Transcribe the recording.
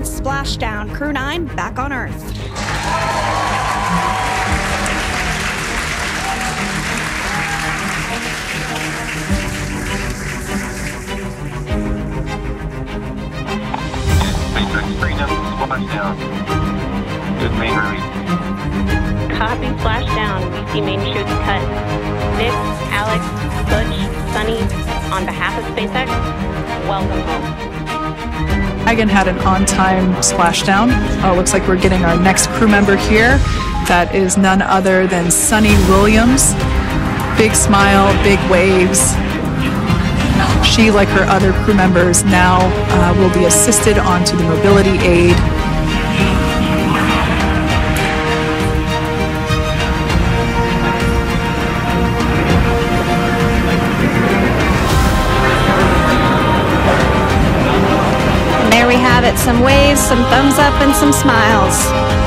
splashdown. Crew 9 back on Earth. Matrix Freedom, splashdown. Good main release. Copy splashdown. We see main chutes cut. Nick, Alex, Butch, Sunny, on behalf of SpaceX, welcome home. Megan had an on-time splashdown. Uh, looks like we're getting our next crew member here. That is none other than Sunny Williams. Big smile, big waves. She, like her other crew members, now uh, will be assisted onto the mobility aid. Have it some waves, some thumbs up, and some smiles.